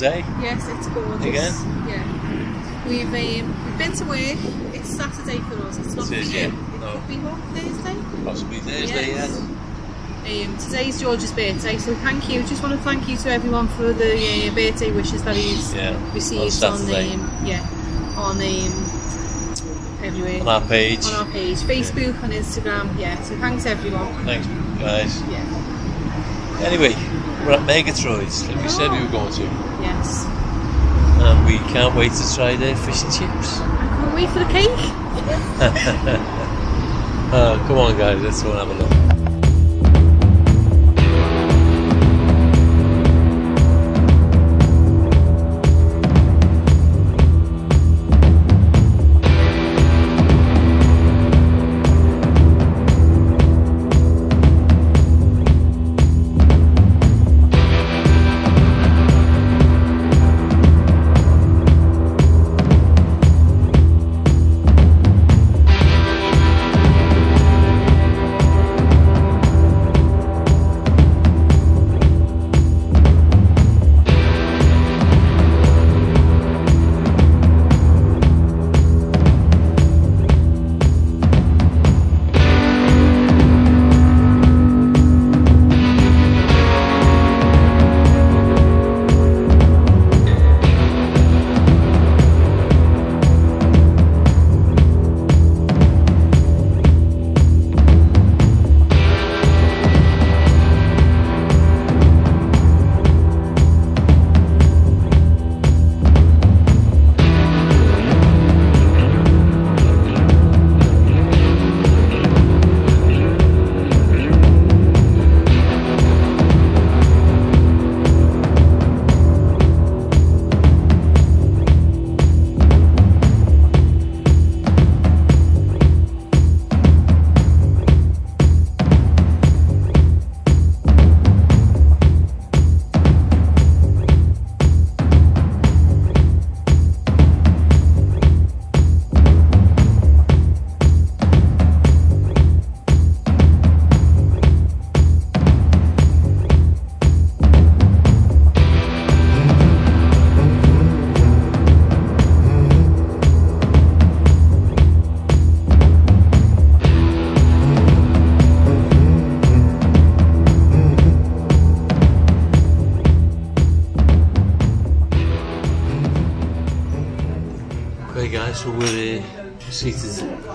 Yes, it's gorgeous. Again? Yeah. We've um, we've been to work. It's Saturday for us. It's not It is, for you. yeah. It could be what Thursday. Possibly Thursday Yes. yet. Um, today's George's birthday, so thank you. Just want to thank you to everyone for the uh, birthday wishes that he's Yeah, received on on, um, yeah on um, everywhere On our page. on our page, Facebook and Instagram. Yeah, so thanks everyone. Thanks, guys. Yeah. Anyway, we're at Murgatroyd's, like we said we were going to. Yes. And we can't wait to try their fish and chips. I can't wait for the cake. Oh, come on, guys, let's go and have a look.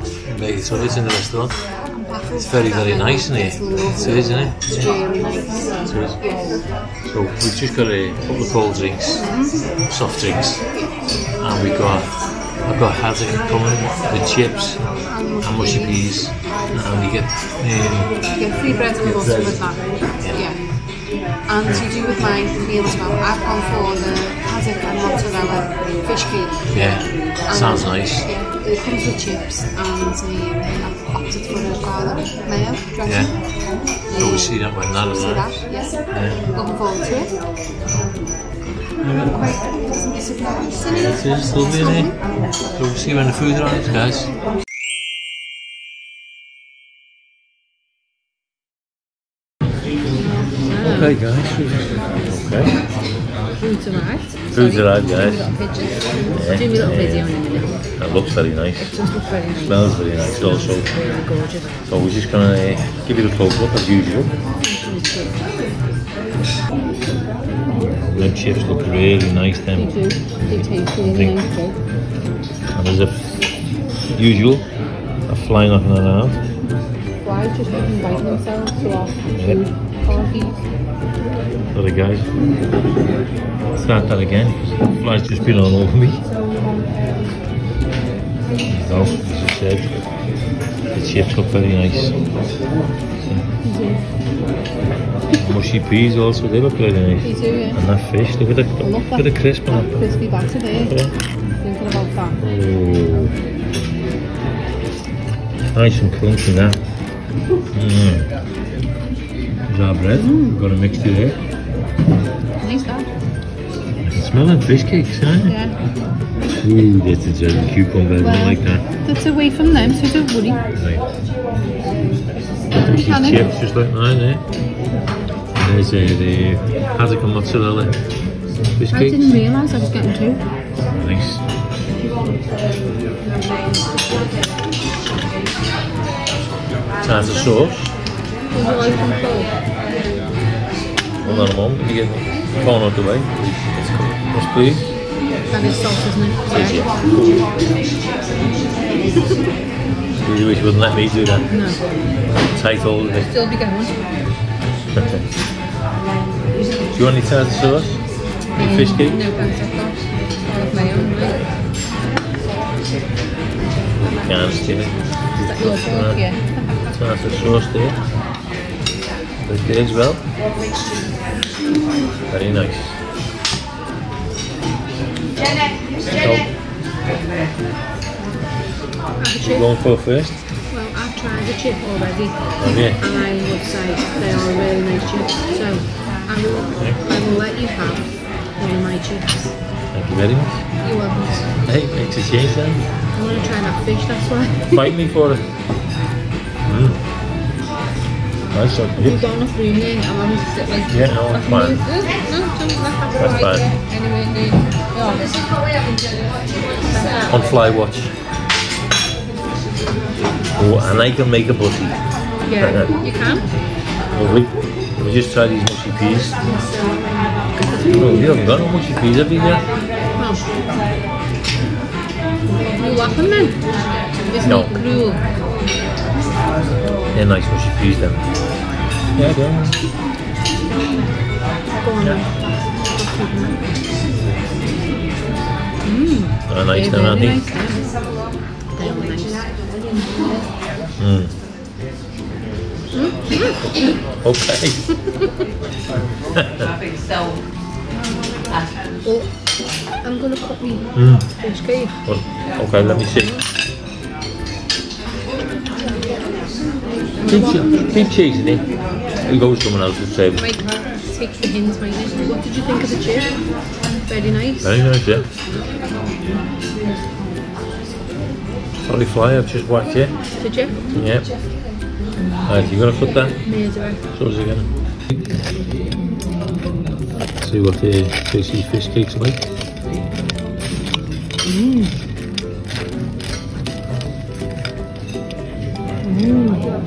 Seated in Murgatroyd's in the restaurant. It's very, very nice in here. It is, isn't it? It's really nice. It is. So we've just got a couple of cold drinks, soft drinks, and we got I've got haddock coming with chips and mushy peas, and we get um, You get free bread and butter with that. Yeah. Yeah. And to do with my meal as well, I've gone for the haddock and mozzarella fish cake. yeah, And, sounds nice. Yeah, it comes with chips and um, I've opted for garlic mayo dressing. Yeah. So we see that when that See that? arrives. Yes. Yeah. Looking forward to it. Quite pleasantly surprised. It is lovely here. So we'll see when the food arrives, guys. Okay, guys. Okay. Food's arrived. Food's arrived, guys. Got a picture. Yeah, Do me a little yeah. video in a minute. That looks very nice. It does look very nice. Smells very nice also. Really gorgeous. So we're just gonna uh, give it a close look as usual. Them chips look really nice They them. do. They taste really nice too. And there's a usual a fly knocking around. Why just inviting themselves to our Yeah. food parties? Sorry guys. Start that again. The fly's just been all over me. So, as I said, the chips look very nice. Mushy peas also, they look very nice. do, yeah. And that fish, look at the, love look at the crisp on that. Crispy there. Yeah. Thinking about that. Oh. Nice and crunchy that. Mm. Our bread. We've got a mixture there. Nice that. I smell them fish cakes, can't? Yeah. Ooh, that's a jelly cucumber. I don't like that. That's away from them, so don't worry. Right. These chips just like mine, eh? And There's uh, the Haddock and mozzarella fish I didn't realise I was getting two. Nice. Tartar sauce. Hold on a moment, me get the phone out the way. Yes, please. That is salt, isn't it? Yes, Yeah. yeah. Really wish you wouldn't let me do that. No. Tight hold of it. Still be going. do you want any tartar sauce? Any um, fish cake? No thanks, I've got all of my own, right? Jimmy. Is that your fault? Yeah. Tartar sauce there. Very good as well. Very nice. So, you going for first? Well, I've tried a chip already. Have you? And I would say they are really nice chips. So I will, I will let you have one of my chips. Thank you very much. You're welcome. Hey, makes a change then. I want to try that fish, that's why. Fight me for it. Nice, so We've good. got enough room here. I'm to sit like Yeah, no, it's fine. move- uh, No, don't let that That's fine. there. Anyway, the, oh, On fly watch. Oh, and I can make a butty. yeah, you can. Lovely. Let me just try these mushy peas. Oh, you haven't got no mushy peas, have you yet? No. You laughing then? It's No. not cruel. They're nice mushy peas then. Yeah, go on. Go on then. Mmm. They're nice They're then, aren't they? nice. then. Mm. Okay. Well, I'm going to cut me Mm. Well, okay, let me see. Keep, cheesing it. It goes coming out of the table. Right, take the hint, mate. What did you think of the chip? Very nice. Very nice, yeah. Sorry, fly, I've just whacked you. Did you? Yep. Right, you gonna put that? Murderer. So is it gonna? See what the tasty fish cakes like. Mmm.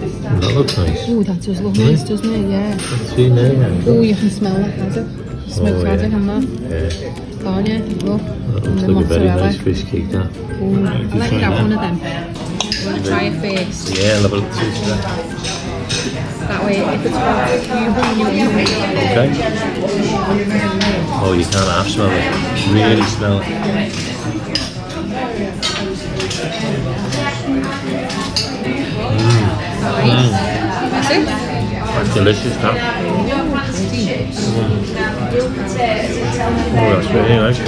That looks nice. Oh, that does look Yeah. nice, doesn't it? Yeah. See there. Oh, you can smell that haddock. Smoked Oh, yeah. haddock oh, and that. Yeah, Can't you? Look. that And looks the like a very nice fish cake. That. Ooh, I'll let you have one of them. You want to try it first? Yeah, I'll have a little taste of that. That way, if it's hot, you bring your own. Okay. Oh, you can't half smell it. Really smell it. Nice. That's. That's delicious, that. Oh, that's very nice.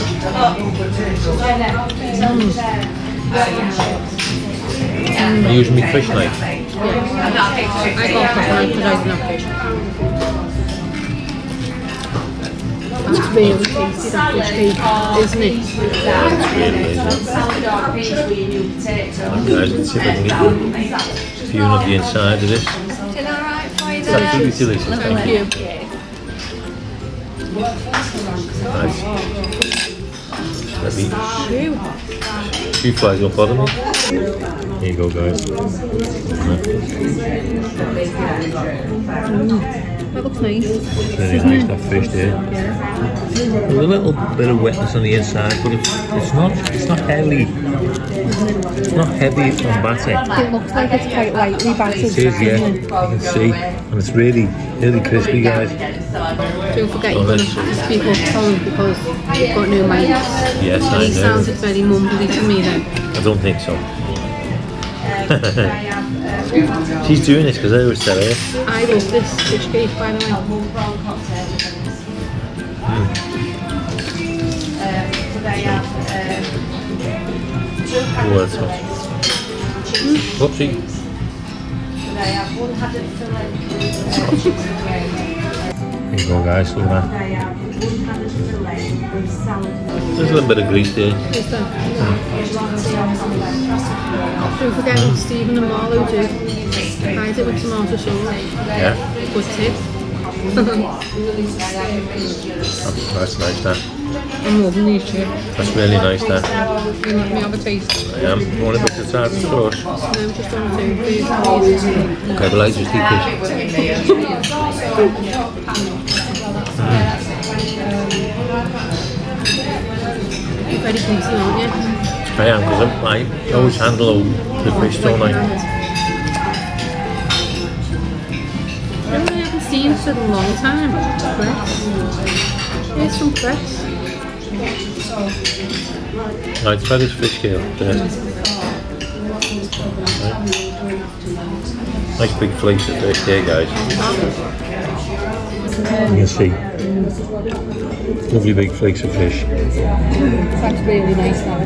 I use my fish knife. I got that one because I didn't have fish. That's really tasty, that fish cake, isn't it? Guys, let's see if I can get a few of the inside of this. It's absolutely delicious. Thank you. Nice. Let me, few flies me. Here you go, guys. That looks nice. Very nice, that fish there. Yeah. There's a little bit of wetness on the inside, but it's, it's not it's not heavy. It's not heavy on batter. It looks like it's quite lightly battered. It is, yeah. You can see, and it's really really crispy, guys. Don't forget Oh, you're going to have to speak up tone because you've got no mics. Yes, And I he know. sounded very mumbly to me then. I don't think so. She's doing this because I always tell her. I love this fish cake by the way. Oh, that's hot. Whoopsie. There you go, guys. Look at that. There's a little bit of grease there. Is there? Don't forget what Stephen and Marlo do. Hide it with tomato sauce. Yeah. Good tip. That's, that's nice, that. I'm loving these chips. That's really nice, that. You let me have a taste. I am. You want a bit of tart sauce? No, just one or two, please. Okay, well, I just eat You're very greasy, aren't you? this. I am, because I always handle the fish, don't I? You know I haven't seen for a long time? Cress. Here's some cress. Right, try this fish scale first. Nice big flakes of fish there, guys. You can see. Lovely big flakes of fish. That's really nice now.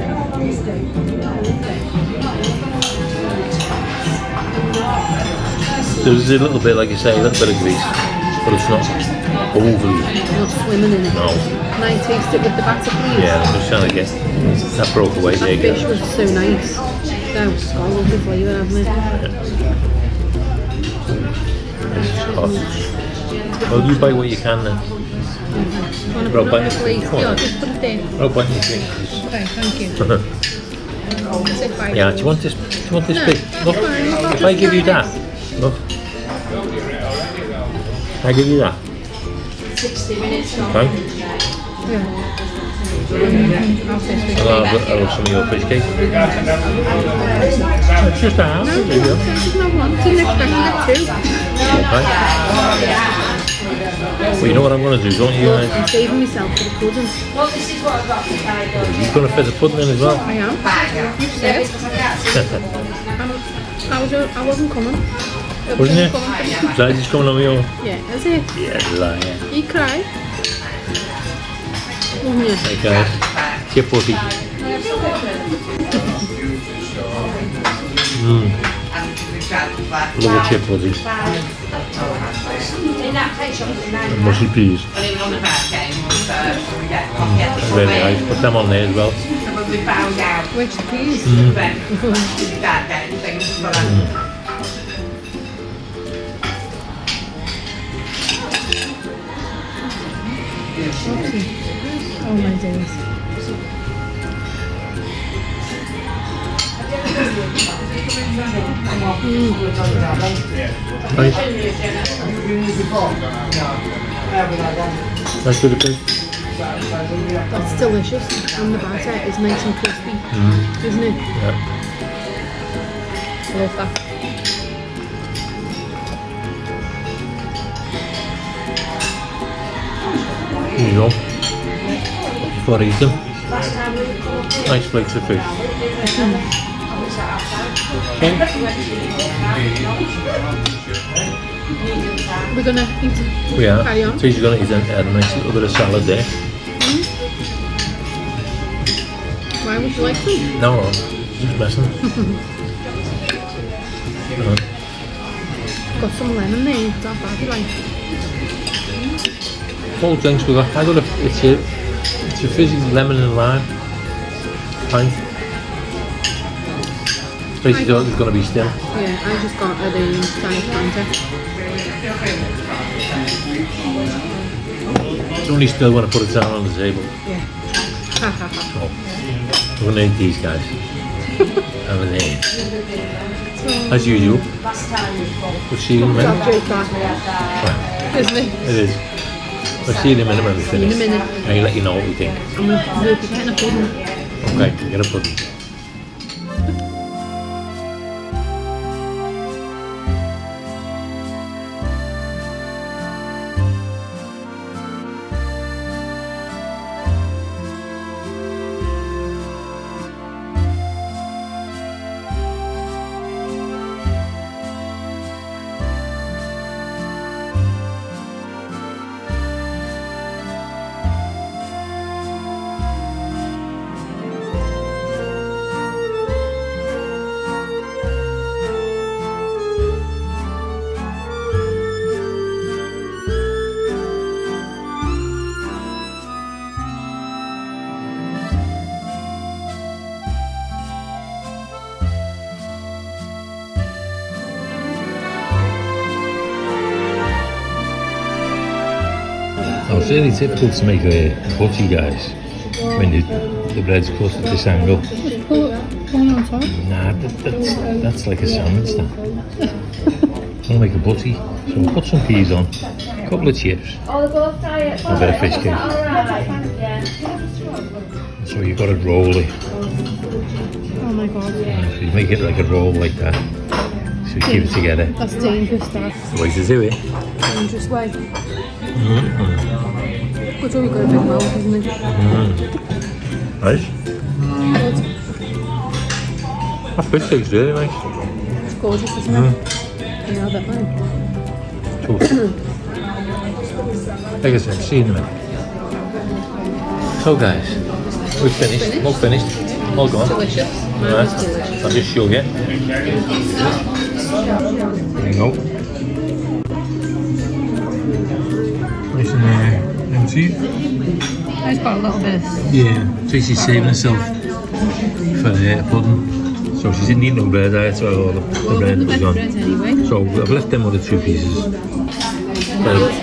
There's a little bit, like you say, a little bit of grease, but it's not overly. Not swimming in it. No. Can I taste it with the batter, please? Yeah, I'm just trying to get that broke away. There That you fish was so nice. That was got a lovely flavour, hasn't it? It's hot. Well, you buy what you can then. Want to Rob, put it on bite the it. plate? Come on. Just put it there. Oh, but you. Okay, thank you. Yeah, do you want this? Do you want this No, big? Look, fine. if I give you that, look. I give you that. Okay. Yeah. Mm, I'll. I'll have, I'll have some of your fish cake. It's just a half. No, There you go. I didn't one. Didn't expect to get two. Okay. Well, you know what I'm going to do, don't you? Look, guys? I'm saving myself for the pudding. You're going to fit the pudding in as well. I am. You said. I'm, I, was, I wasn't coming. I Wasn't you? coming. So coming on my own. Yeah, is it? Yeah, liar. You cry. Wouldn't you? Hey guys, chip pussy. Mmm, love a chip pussy. And mushy peas. Really nice. Put them on there as well. Which piece? Mm. Mm. Oh my days. Nice. Nice bit of. That's delicious. And the batter is nice and crispy, mm-hmm. isn't it? Yeah. Love that. Here you go. Before I eat them. Nice flakes of fish. Mm. Okay. We're gonna eat. We are. Carry on. So you're going to eat a, a nice little bit of salad there. Why would you like some? No, just messing. Uh, Got some lemon there. It's not bad, like. Cold drinks we got. I got a. It's a. It's a fizzy lemon and lime. Pint. Basically, thought it was going to be still. Yeah, I just got a um, Diet Fanta. It's only still when I put it down on the table. Yeah. Ha ha ha. Oh, I'm going to eat these guys. I'm going to eat. As usual. We'll see you in a minute. that. Isn't it? It is. We'll see you in a minute when we In a finish. minute. I'll let you know what we think. I'm we'll be getting a pudding. Okay, get a pudding. Really difficult to make a butty, guys, when the, the bread's cut at this angle. Put one on top. Nah, that, that's, that's like a sandwich, that. I want to make a butty, so we'll put some peas on, a couple of chips, they're both diet. a bit of fish cake. So you've got to roll it. Oh my god. Uh, So you make it like a roll like that. So you keep it together. That's dangerous, that. The way to do it. Dangerous way. Mm-hmm. Good you've got a big mouth, isn't it? Nice. Good. That fish tastes really nice. It's gorgeous, isn't it? Yeah, that one. Cool. like I said, see you in a minute. So guys, we've finished. Finished? All finished. All gone. Delicious. Right. delicious. I'll just show you. There you go. Uh, empty. It's got a little bit of Yeah, Tracy's saving herself for the pudding. So she didn't eat no bread, I so all the, the well, bread the was best gone. bread anyway. So I've left them other two pieces. It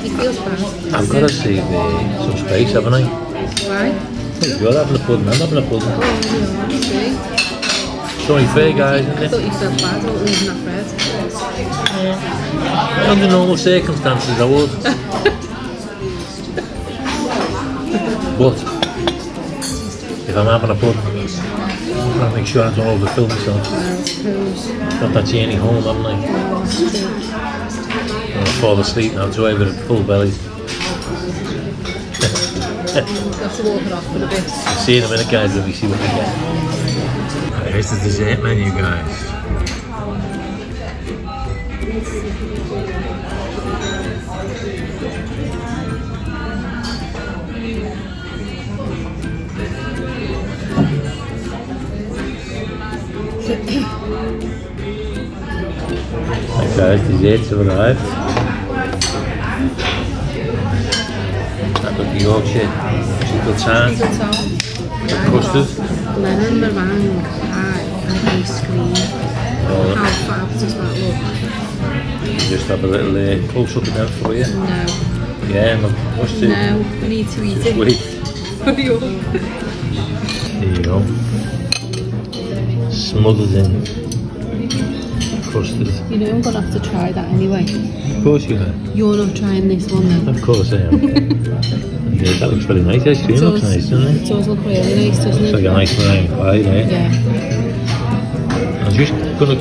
it bad. I've got to save uh, some space, haven't I? Why? You're having a pudding, I'm having a pudding. Oh, yeah, see? It's only fair, guys, I isn't it? thought you felt bad about losing that bread. Under normal circumstances, I would. but if I'm having a I've got to make sure I don't overfill myself. I. Got that journey home, I? Still. I'm gonna fall asleep now to with a full belly. A bit. See you in a minute, guys, when we see what we get. Here's the dessert menu, guys. Right, guys, desserts have arrived. That got the Yorkshire chocolate tart, Good song. the custard. Lemon meringue pie ice cream. Oh, How fab does that look? Just have a little uh, close up of for you. No. Yeah, no, what's to No, we need to eat it. Wait, Hurry up. there you go. Smothered in custard. You know I'm gonna have to try that anyway. Of course you are. You're not trying this one then. Of course I am. yeah, that looks very nice. Ice cream looks nice, doesn't It it? does look really nice, doesn't It's like a nice meringue pie there. Yeah. I'm just gonna.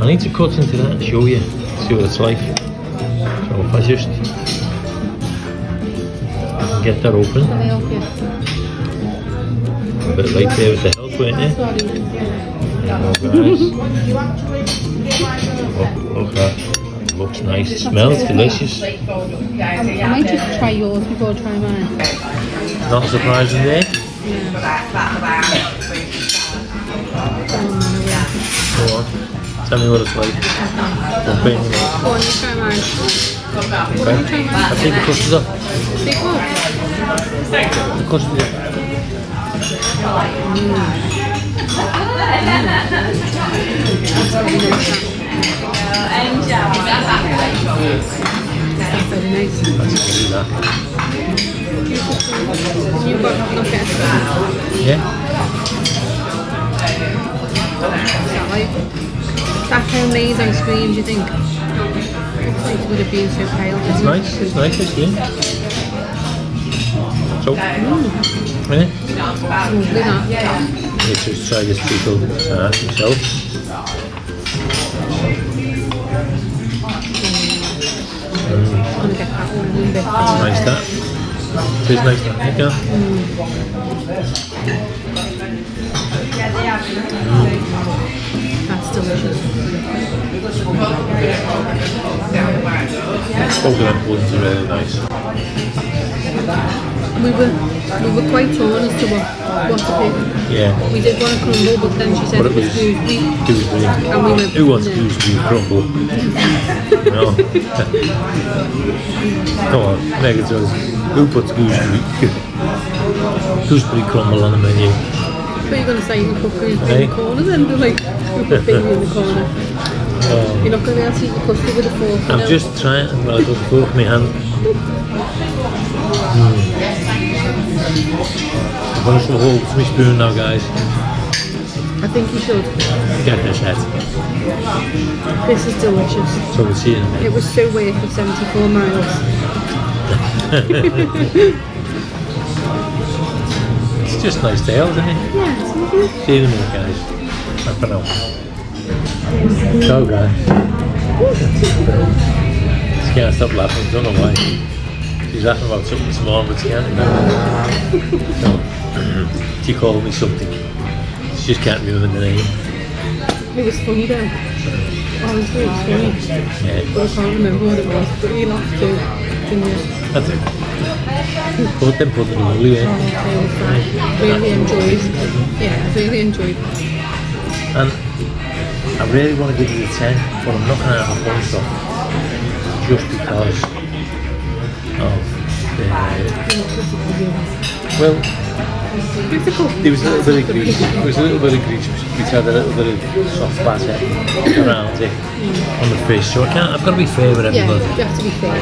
I need to cut into that and show you, see what it's like. So if I just get that open. Can I help you? A bit late there with the help, weren't you? Oh, look. Looks nice. It smells delicious. I might just try yours before I try mine. Not surprising eh? there. On. Tell me what it's like. Any more. Go on, you try mine. Okay. I'll take the custard off. Big one. The custard off. That's Yeah? that like that homemade ice cream, do you think? It would have been so pale, It's nice. It's nice, ice cream. So, yeah. Lovely that. Let's just try uh, this pickle tart myself. I'm mm. gonna get that one in bit. Nice that. Tastes nice that. Yeah. Mm. That's delicious. Them puddings are really nice. We were we were quite torn as to what, what to pick. Yeah. We did want a crumble, but then she said But it was gooseberry. gooseberry. And we went, Who wants gooseberry crumble? no. Come on, make it yours. Who puts gooseberry gooseberry crumble on the menu? I thought you going to say you can eh? put gooseberry Hey. in the corner then. They're like, you put baby in the corner. Oh. You're not going to be able to eat the custard with a fork. I'm know? just trying. Well, I got the fork in my hand. want hmm. To hold my spoon now, guys. I think you should. Get this head. This is delicious. So we'll see you in a minute. It was so worth the 74 miles. It's just nice tales, isn't it? Yeah, it's lovely. See you in a minute, guys. Bye for now. Ciao, guys. She can't stop laughing, don't know why. She's laughing about something small, but she can't remember. So, she called me something. She just can't remember the name. It was funny though. It was funny. Yeah, But I can't remember what it was. But you laughed too, didn't you? that's it. Put them, put lovely, Oh, okay, it was fine. Really enjoyed. Yeah, I really enjoyed. And I really want to give you a 10, but I'm not going to have a bunch of just because. Well, there was a little bit of grease. There was a little bit of grease which had a little bit of soft batter around it on the fish. So I can't. I've got to be fair with Yeah, everybody. you have to be fair.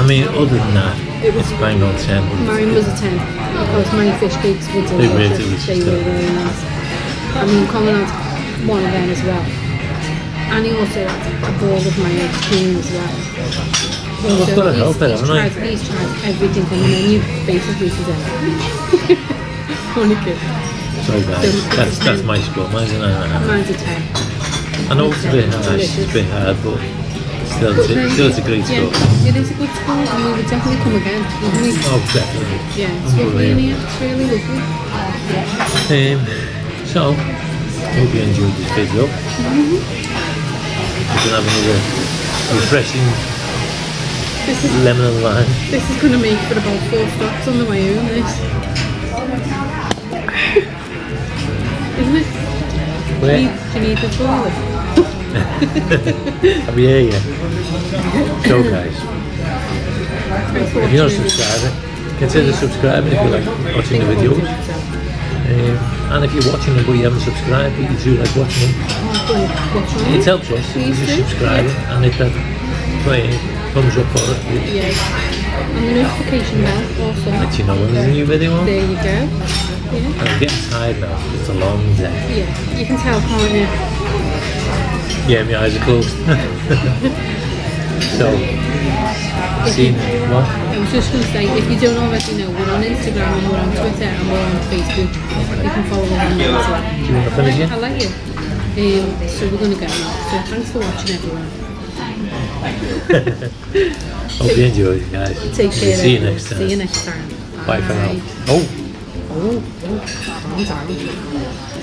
I mean, other than that, It was- it's bang on 10. but Mine was a 10 because my fish cakes were They delicious. They were really nice. I mean, Colin had one of them as well. And he also had a bowl of my ice cream as well. Well, I've got to help it, haven't I? tried, he's tried everything on the menu basically today. Only kid. So guys, that's that's my score. Mine's a nine and a. Mine's a 10. I know it's a bit hard. It's a bit hard, but still, it's a, still it's a great yeah, score. it is a good score and we would definitely come again, we? Oh, definitely. Yeah, it's here. It's really lovely. Um, so, hope you enjoyed this video. You can have another refreshing This is lemon and lime. This is going to make for about four stops on the way home, this. Isn't it? Do you, do you need the toilet? I'll be here, yeah. So, guys, if you're not subscribing, consider subscribing if you like watching the videos. Um, and if you're watching them but you haven't subscribed, but you do like watching them, it helps us. Please subscribe and hit that play, thumbs up for it. Yeah. And the notification bell also. Let you know when there's a new video on. There you go. Yeah. I'm getting tired now. It's a long day. Yeah. You can tell, can't you? Yeah, my eyes are closed. so, see what? I was just going to say, if you don't already know, we're on Instagram and we're on Twitter and we're on Facebook. You can follow us on there as well. Do you want to finish I it? like you. Um, so we're going to go now. So thanks for watching, everyone. Hope you enjoyed, guys. Take care. See you next time. See you next time. Bye for now. Bye. Oh, Oh, oh.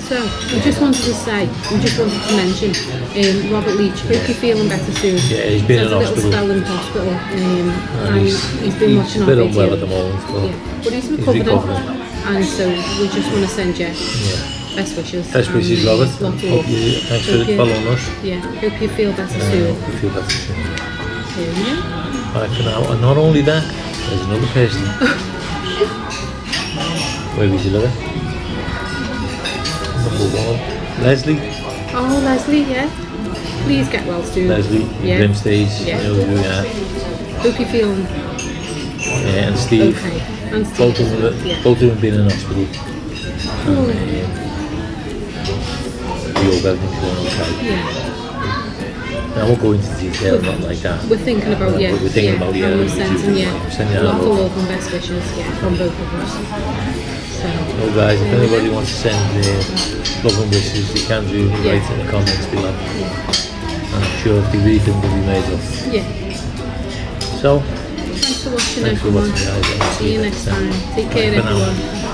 So, we just wanted to say, we just wanted to mention, um, Robert Leach, hope you're feeling better soon. Yeah, he's been Had in a little hospital. spell in hospital, um, and he's- he's, been he's watching a our bit video. unwell at the moment, but yeah. but he's he's recovering, recovering. and so we just want to send you yeah. Best wishes. Best wishes, Robert. Lots of Hope you, thanks Hope for you- following us. Yeah, hope you feel better Uh, soon. hope you feel better soon. Go. Bye for now. And not only that, there's another person. Where is your other? Number one. Leslie. Oh, Leslie, yeah. Please get well soon. Leslie, Yeah. Grim Stage. Yeah. You know who we are. Hope you're feeling Yeah, and Steve. okay. And Steve. Both of them, yeah. both of them been in hospital. Oh, um, we hope everything's going okay. yeah. I won't go into detail, not like that. We're thinking about yeah. We're thinking yeah, about, yeah, And we're we sending yeah. We're sending out lots of love. and best wishes, yeah, from both of us. So So guys, if anybody wants to send uh, love and wishes, they can do Yeah. right in the comments below. yeah. I'm sure if they read them, they'll be made up. yeah. So, Thanks for watching thanks for watching guys. and I'll See you next time. Take care now. everyone.